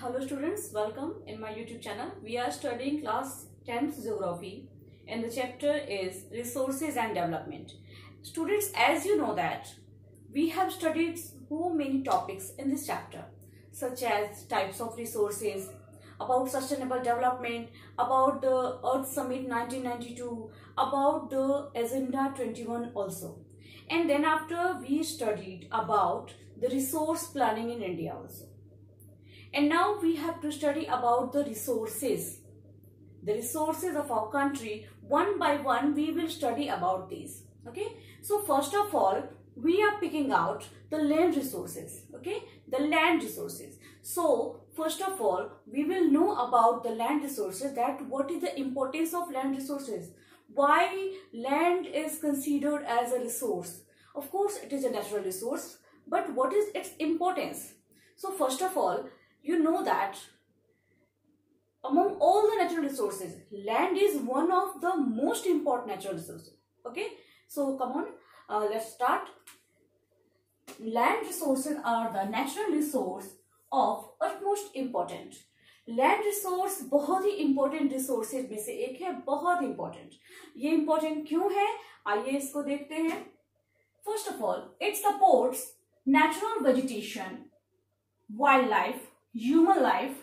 hello students, welcome in my YouTube channel. We are studying class 10th geography and the chapter is resources and development. Students, as you know that we have studied so many topics in this chapter such as types of resources, about sustainable development, about the Earth Summit 1992, about the Agenda 21 also. And then after we studied about the resource planning in India also and now we have to study about the resources. The resources of our country one by one we will study about these. Okay? So first of all we are picking out the land resources. Okay? The land resources. So first of all we will know about the land resources that what is the importance of land resources. Why land is considered as a resource? Of course it is a natural resource but what is its importance? So first of all you know that among all the natural resources, land is one of the most important natural resources. Okay, so come on, uh, let's start. Land resources are the natural resource of utmost important. Land resource बहुत ही important resources में से एक है बहुत important ये important क्यों है आइए इसको देखते हैं first of all it supports natural vegetation wildlife human life,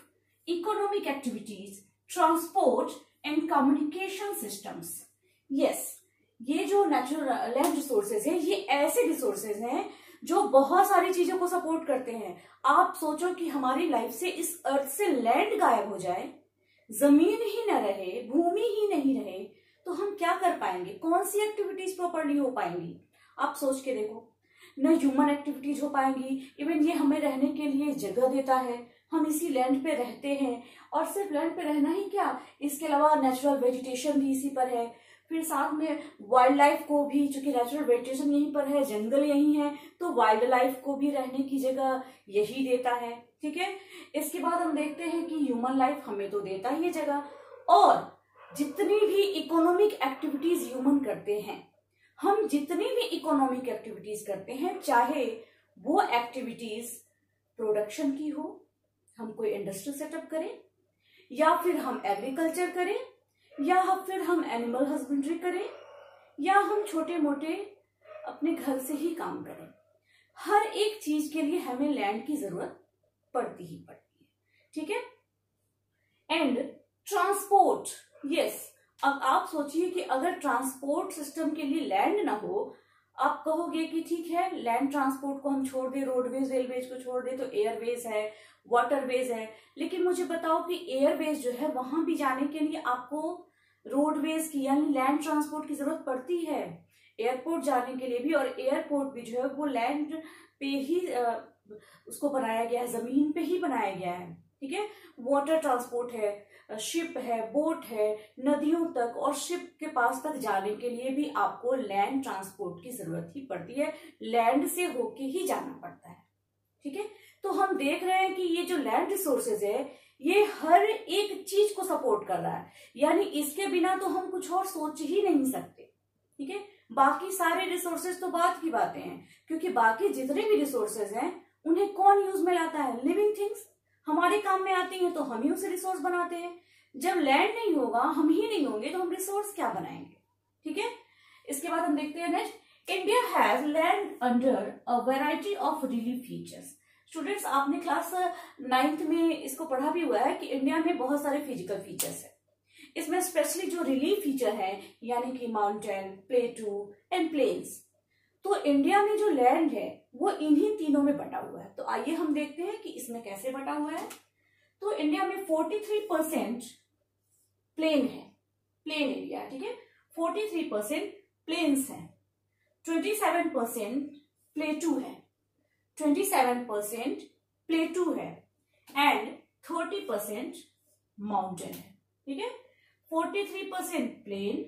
economic activities, transport and communication systems. Yes, ये जो नेचुरल रिसोर्सेज है ये ऐसे रिसोर्सेज हैं जो बहुत सारी चीज़ों को सपोर्ट करते हैं। आप सोचो कि हमारी लाइफ से इस अर्थ से लैंड गायब हो जाए ज़मीन ही न रहे भूमि ही नहीं रहे तो हम क्या कर पाएँगे? कौन सी एक्टिविटीज़ प्रॉपरली हो पाएँगी? आप सोच के देखो न ह्यूमन एक्टिविटीज़ हो पाएँगी इवन ये हमें रहने के लिए जगह देता है। हम इसी लैंड पे रहते हैं। और सिर्फ़ लैंड पे रहना ही क्या? इसके अलावा नेचुरल वेजिटेशन भी इसी पर है। फिर साथ में वाइल्ड लाइफ को भी, चूँकि नेचुरल वेजिटेशन यहीं पर है, जंगल यहीं है तो वाइल्ड लाइफ को भी रहने की जगह यही देता है। ठीक है? इसके बाद हम देखते हैं कि ह्यूमन लाइफ हमें तो देता ही जगह। और जितनी भी इकोनॉमिक एक्टिविटीज़ ह्यूमन करते हैं, हम जितनी भी इकोनॉमिक एक्टिविटीज़ करते हैं, चाहे वो एक्टिविटीज़ प्रोडक्शन की हो कोई इंडस्ट्री सेटअप करें, या फिर हम एग्रीकल्चर करें, या फिर हम एनिमल हस्बेंड्री करें, या हम छोटे मोटे अपने घर से ही काम करें। हर एक चीज़ के लिए हमें लैंड की ज़रूरत पड़ती ही पड़ती है, ठीक है? एंड ट्रांसपोर्ट यस अब आप सोचिए कि अगर ट्रांसपोर्ट सिस्टम के लिए लैंड ना हो आप कहोगे कि ठीक है लैंड ट्रांसपोर्ट को हम छोड़ दें रोडवेज़ रेलवेज को छोड़ दें तो एयरवेज है वाटरवेज है। लेकिन मुझे बताओ कि एयरवेज जो है, वहाँ भी जाने के लिए आपको रोडवेज़ की यानी लैंड ट्रांसपोर्ट की ज़रूरत पड़ती है। एयरपोर्ट जाने के लिए भी और एयरपोर्ट भी जो है, वो लैंड पे ही उसको बनाया गया है, ज़मीन पे ही बनाया गया है। ठीक है? वाटर ट्रांसपोर्ट है। शिप है बोट है, नदियों तक और शिप के पास तक जाने के लिए भी आपको लैंड ट्रांसपोर्ट की ज़रूरत ही पड़ती है। लैंड से होके ही जाना पड़ता है, ठीक है? तो हम देख रहे हैं कि ये जो लैंड रिसोर्सेज है, ये हर एक चीज़ को सपोर्ट कर रहा है। यानी इसके बिना तो हम कुछ और सोच ही नहीं सकते, ठीक है? बाकी सारे रिसोर्सेज तो बात की बातें हैं, क्योंकि बाकी जितने भी रिसोर्सेज हैं, उन्हें कौन यूज़ में लाता है? लिविंग थिंग्स हमारे काम में आती हैं तो हम ही उसे रिसोर्स बनाते हैं। जब लैंड नहीं होगा, हम ही नहीं होंगे तो हम रिसोर्स क्या बनाएँगे? ठीक है? इसके बाद हम देखते हैं next India has land under a variety of relief features students आपने क्लास नाइन्थ में इसको पढ़ा भी हुआ है कि इंडिया में बहुत सारे फ़िज़िकल फीचर्स है। इसमें स्पेशली जो रिलीफ फीचर है, यानी कि माउंटेन प्लेटू एंड प्लेन्स तो इंडिया में जो लैंड है, वो इन्हीं तीनों में बटा हुआ है। तो आइए हम देखते हैं कि इसमें कैसे बटा हुआ है। तो इंडिया में 43 परसेंट प्लेन है। प्लेन एरिया ठीक है? 43 परसेंट प्लेन्स है। 27 परसेंट प्लेटू है। 27 परसेंट प्लेटू है। एंड 30 परसेंट माउंटेन है। ठीक है? 43 percent plain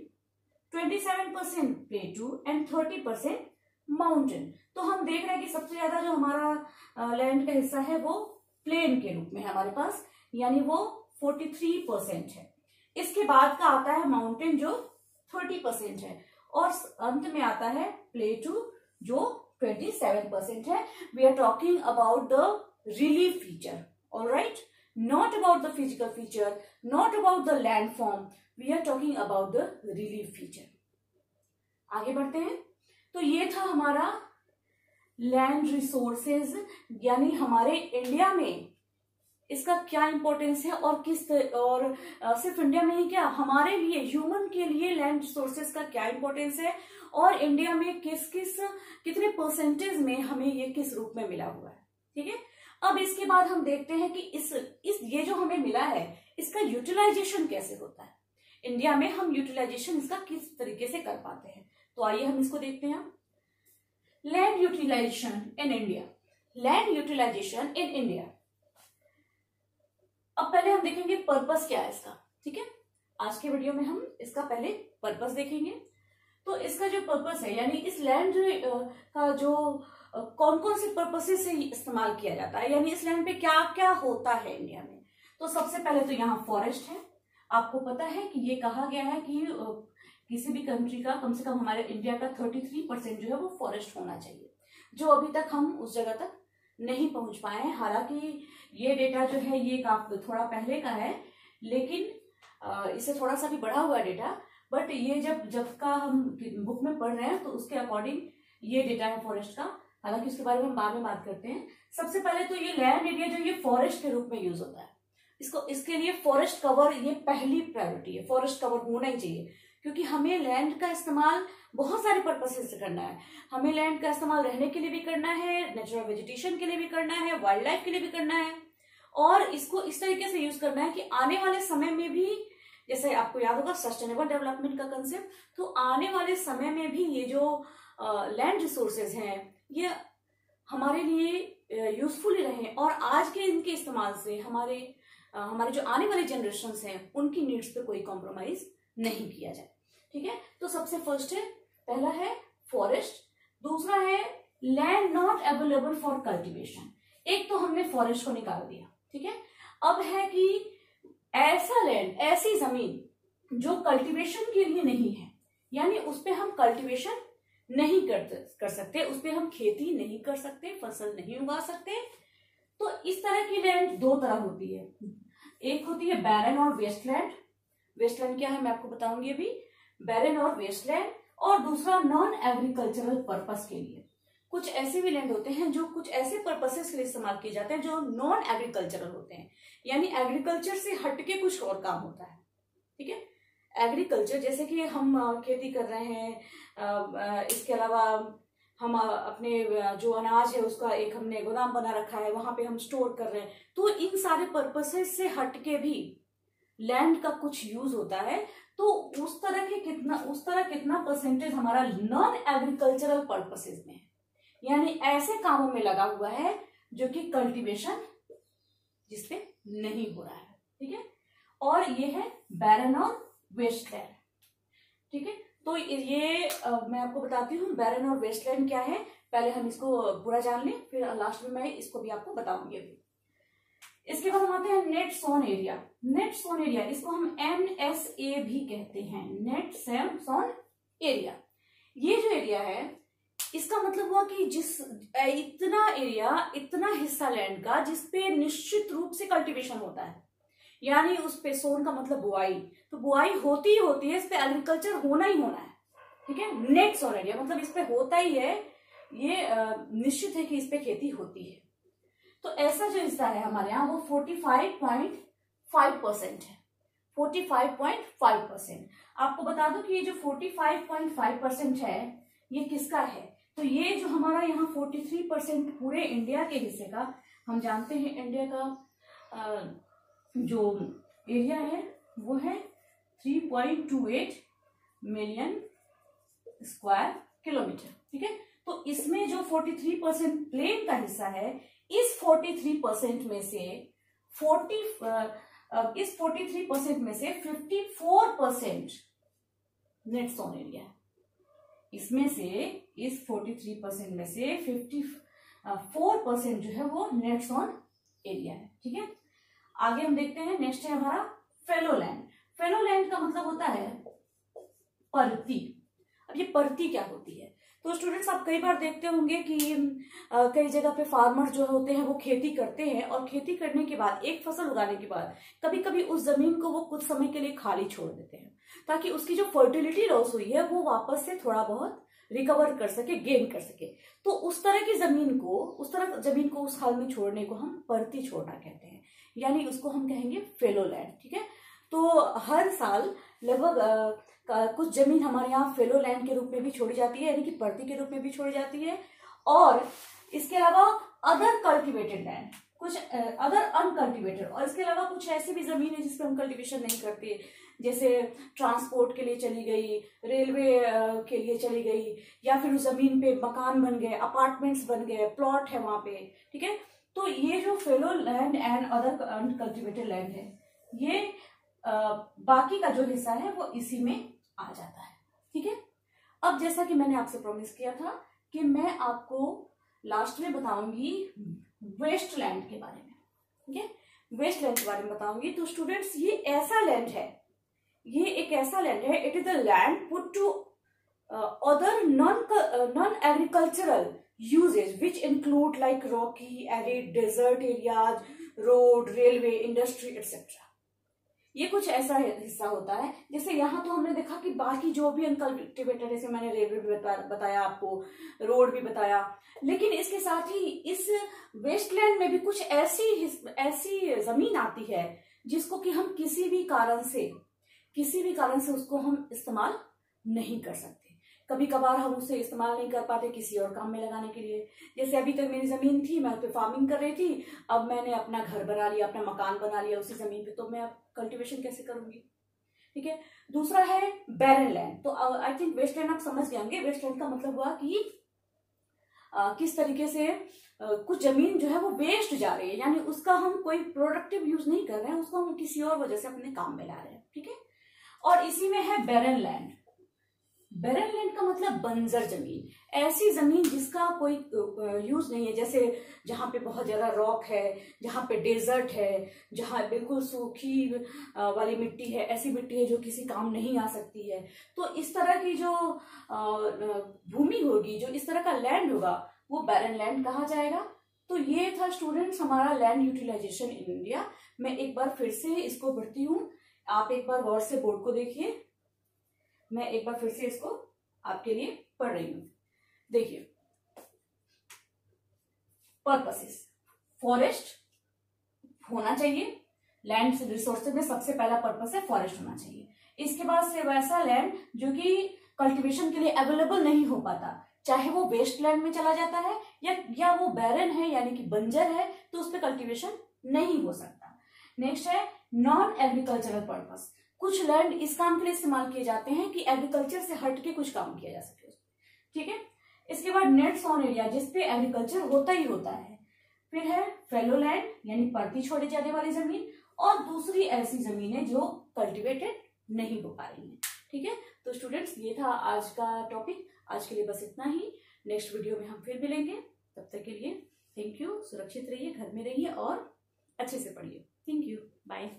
27 percent plateau and 30 percent mountain तो हम देख रहे हैं कि सबसे ज़्यादा जो हमारा लैंड का हिस्सा है वो प्लेन के रूप में है हमारे पास यानी वो 43 परसेंट है। इसके बाद का आता है माउंटेन जो 30 परसेंट है और अंत में आता है प्लेटू जो 27 परसेंट है। We are talking about the relief feature all right not about the physical feature, not about the landform. We are talking about the relief feature. आगे बढ़ते हैं। तो ये था हमारा लैंड रिसोर्सेज यानी हमारे इंडिया में इसका क्या इंपॉर्टेंस है और किस और सिर्फ़ इंडिया में ही क्या, हमारे लिए ह्यूमन के लिए लैंड रिसोर्सेज का क्या इंपॉर्टेंस है और इंडिया में किस किस, कितने परसेंटेज में हमें ये किस रूप में मिला हुआ है, ठीक है? अब इसके बाद हम देखते हैं कि इस इस, ये जो हमें मिला है, इसका यूटिलाइजेशन कैसे होता है? इंडिया में हम यूटिलाइजेशन इसका किस तरीके से कर पाते हैं? तो आइए हम इसको देखते हैं। Land utilization in India land utilization in India अब पहले हम देखेंगे पर्पस क्या है इसका, ठीक है? आज के वीडियो में हम इसका पहले पर्पस देखेंगे। तो इसका जो पर्पस है, यानी इस लैंड का जो कौन कौन से पर्पसेस से इस्तेमाल किया जाता है, यानी इस लैंड पे क्या क्या होता है इंडिया में? तो सबसे पहले तो यहाँ फॉरेस्ट है। आपको पता है कि ये कहा गया है कि किसी भी कंट्री का कम से कम हमारे इंडिया का थर्टी थ्री परसेंट जो है वो फॉरेस्ट होना चाहिए। जो अभी तक हम उस जगह तक नहीं पहुँच पाए हैं। हालाँकि ये डेटा जो है, ये काफ़ी थोड़ा पहले का है, लेकिन इसे थोड़ा सा भी बढ़ा हुआ डेटा बट ये जब जब का हम बुक में पढ़ रहे हैं तो उसके अकॉर्डिंग ये डेटा है फॉरेस्ट का। हालाँकि उसके बारे में हम बाद में बात करते हैं। सबसे पहले तो ये लैंड एरिया जो ये फॉरेस्ट के रूप में यूज़ होता है। इसको, इसके लिए फॉरेस्ट कवर ये पहली प्रायोरिटी है। फॉरेस्ट कवर होना ही चाहिए। क्योंकि हमें लैंड का इस्तेमाल बहुत सारे पर्पसेस से करना है। हमें लैंड का इस्तेमाल रहने के लिए भी करना है नेचुरल वेजिटेशन के लिए भी करना है वाइल्ड लाइफ के लिए भी करना है। और इसको इस तरीके से यूज़ करना है कि आने वाले समय में भी, जैसे आपको याद होगा सस्टेनेबल डेवलपमेंट का कंसेप्ट तो आने वाले समय में भी ये जो लैंड रिसोर्सेज हैं, ये हमारे लिए यूजफुल रहे। और आज के इनके इस्तेमाल से हमारे हमारे जो आने वाले जनरेशन हैं, उनकी नीड्स पे कोई कॉम्प्रोमाइज नहीं किया जाए। ठीक है? तो सबसे फ़र्स्ट है, पहला है फॉरेस्ट दूसरा है land not available for cultivation एक तो हमने फॉरेस्ट को निकाल दिया, ठीक है? अब है कि ऐसा लैंड ऐसी ज़मीन जो कल्टीवेशन के लिए नहीं है, यानी उस पर हम कल्टीवेशन नहीं कर कर सकते, उस पर हम खेती नहीं कर सकते, फ़सल नहीं उगा सकते। तो इस तरह की लैंड दो तरह होती है। एक होती है बैरन और वेस्टलैंड वेस्टलैंड क्या है मैं आपको बताऊँगी अभी। बैरन और वेस्टलैंड और दूसरा नॉन एग्रीकल्चरल पर्पस के लिए। कुछ ऐसे भी लैंड होते हैं जो कुछ ऐसे पर्पसेस के लिए इस्तेमाल किए जाते हैं जो नॉन एग्रीकल्चरल होते हैं। यानी एग्रीकल्चर से हटके कुछ और काम होता है। ठीक है? एग्रीकल्चर जैसे कि हम खेती कर रहे हैं इसके अलावा हम अपने जो अनाज है उसका एक हमने गोदाम बना रखा है, वहाँ पे हम स्टोर कर रहे हैं। तो इन सारे पर्पसेस से हटके भी लैंड का कुछ यूज़ होता है तो उस तरह के कितना उस तरह कितना परसेंटेज हमारा नॉन एग्रीकल्चरल पर्पसेज में है। यानी ऐसे कामों में लगा हुआ है जो कि कल्टीवेशन जिसपे नहीं हो रहा है ठीक है? और ये है बैरन और वेस्टलैंड ठीक है? तो ये आ, मैं आपको बताती हूँ बैरन और वेस्टलैंड क्या है। पहले हम इसको पूरा जान लें फिर लास्ट में मैं इसको भी आपको बताऊँगी अभी। इसके बाद हम आते हैं net sown area net sown area इसको हम एन एस ए भी कहते हैं। नेट सेम सोन एरिया ये जो एरिया है, इसका मतलब हुआ कि जिस इतना एरिया इतना हिस्सा लैंड का जिसपे निश्चित रूप से कल्टीवेशन होता है। यानी उस पे सोन का मतलब बुआई। तो बुआई होती ही होती है, इस पे एग्रीकल्चर होना ही होना है। ठीक है? नेट सोन एरिया मतलब इस पे होता ही है। ये निश्चित है कि इस पे खेती होती है। तो ऐसा जो हिस्सा है हमारे यहाँ, वो forty five point five percent है। Forty five point five percent आपको बता दो कि ये जो forty five point five percent है, ये किसका है? तो ये जो हमारा यहाँ फोर्टी थ्री परसेंट पूरे इंडिया के हिस्से का, हम जानते हैं इंडिया का जो एरिया है, वो है three point two eight million square kilometre ठीक है? तो इसमें जो फोर्टी थ्री परसेंट प्लेन का हिस्सा है, इस फोर्टी थ्री परसेंट में से फोर्टी इस फोर्टी थ्री परसेंट में से fifty four percent net sown area है। इसमें से, इस 43 परसेंट में से 54 परसेंट जो है वो नेट्स ऑन एरिया है, ठीक है? आगे हम देखते हैं नेक्स्ट है हमारा फेलोलैंड फेलोलैंड का मतलब होता है परती। अब ये परती क्या होती है? तो स्टूडेंट्स आप कई बार देखते होंगे कि कई जगह पे फार्मर जो होते हैं वो खेती करते हैं और खेती करने के बाद, एक फ़सल उगाने के बाद कभी कभी उस ज़मीन को वो कुछ समय के लिए खाली छोड़ देते हैं। ताकि उसकी जो फर्टिलिटी लॉस हुई है, वो वापस से थोड़ा बहुत रिकवर कर सके गेन कर सके। तो उस तरह की ज़मीन को, उस तरह ज़मीन को उस हाल में छोड़ने को हम परती छोड़ना कहते हैं। यानी उसको हम कहेंगे फेलो लैंड ठीक है? तो हर साल लगभग कुछ ज़मीन हमारे यहाँ फेलो लैंड के रूप में भी छोड़ी जाती है, यानी कि परती के रूप में भी छोड़ी जाती है। और इसके अलावा अदर कल्टिवेटेड लैंड कुछ अदर अनकल्टिवेटेड और इसके अलावा कुछ ऐसी भी ज़मीन है जिसपे हम कल्टिवेशन नहीं करते। जैसे ट्रांसपोर्ट के लिए चली गई रेलवे के लिए चली गई, या फिर उस ज़मीन पे मकान बन गए अपार्टमेंट्स बन गए प्लॉट है वहाँ पे, ठीक है? तो ये जो fallow land and other uncultivated land है, ये बाकी का जो हिस्सा है वो इसी में आ जाता है। ठीक है? अब जैसा कि मैंने आपसे प्रॉमिस किया था कि मैं आपको लास्ट में बताऊँगी वेस्ट लैंड के बारे में। ठीक है? वेस्ट लैंड के बारे में बताऊँगी। तो स्टूडेंट्स ये ऐसा लैंड है, ये एक ऐसा लैंड है it is the land put to other non non agricultural uses which include like rocky arid desert areas road railway industry etcetera ये कुछ ऐसा हिस्सा होता है। जैसे यहाँ तो हमने देखा कि बाकी जो भी अनकल्टिवेटेड जैसे मैंने रेलवे भी बता, बताया आपको रोड भी बताया। लेकिन इसके साथ ही इस वेस्टलैंड में भी कुछ ऐसी ऐसी ज़मीन आती है जिसको कि हम किसी भी कारण से किसी भी कारण से उसको हम इस्तेमाल नहीं कर सकते। कभी कभार हम उसे इस्तेमाल नहीं कर पाते किसी और काम में लगाने के लिए। जैसे अभी तक मेरी ज़मीन थी मैं उस पर फ़ार्मिंग कर रही थी अब मैंने अपना घर बना लिया अपना मकान बना लिया उसी ज़मीन पे तो मैं अब कल्टीवेशन कैसे करूँगी? ठीक है? दूसरा है बैरन लैंड तो आई थिंक वेस्ट लैंड आप समझ गए होंगे। वेस्ट लैंड का मतलब हुआ कि आ, किस तरीके से आ, कुछ ज़मीन जो है वो वेस्ट जा रही है। यानी उसका हम कोई प्रोडक्टिव यूज़ नहीं कर रहे हैं उसको हम किसी और वजह से अपने काम में ला रहे हैं। ठीक है? और इसी में है बैरन लैंड बैरन लैंड का मतलब बंजर ज़मीन। ऐसी ज़मीन जिसका कोई यूज़ नहीं है। जैसे जहाँ पे बहुत ज़्यादा रॉक है, जहाँ पे डेजर्ट है, जहाँ बिल्कुल सूखी वाली मिट्टी है, ऐसी मिट्टी है जो किसी काम नहीं आ सकती है। तो इस तरह की जो भूमि होगी, जो इस तरह का लैंड होगा, वो बैरन लैंड कहा जाएगा। तो ये था स्टूडेंट्स हमारा लैंड यूटिलाइजेशन इन इंडिया मैं एक बार फिर से इसको पढ़ती हूँ। आप एक बार गौर से बोर्ड को देखिए। मैं एक बार फिर से इसको आपके लिए पढ़ रही हूँ। देखिए। पर्पसेस फॉरेस्ट होना चाहिए। लैंड रिसोर्सेज में सबसे पहला पर्पस है फॉरेस्ट होना चाहिए। इसके बाद से वैसा लैंड जो कि कल्टीवेशन के लिए अवेलेबल नहीं हो पाता। चाहे वो वेस्ट लैंड में चला जाता है या या वो बैरन है, यानी कि बंजर है तो उस पर कल्टीवेशन नहीं हो सकता। नेक्स्ट है नॉन एग्रीकल्चरल पर्पस कुछ लैंड इस काम के लिए इस्तेमाल किए जाते हैं कि एग्रीकल्चर से हट के कुछ काम किया जा सके ठीक है? इसके बाद नेट्स ऑन एरिया जिसपे एग्रीकल्चर होता ही होता है। फिर है फेलो लैंड यानी परती छोड़े जाने वाली ज़मीन, और दूसरी ऐसी ज़मीन है जो कल्टिवेटेड नहीं हो पा रही है। ठीक है? तो स्टूडेंट्स ये था आज का टॉपिक आज के लिए बस इतना ही। नेक्स्ट वीडियो में हम फिर मिलेंगे। तब तक के लिए थैंक यू सुरक्षित रहिए, घर में रहिए और अच्छे से पढ़िए। Thank you bye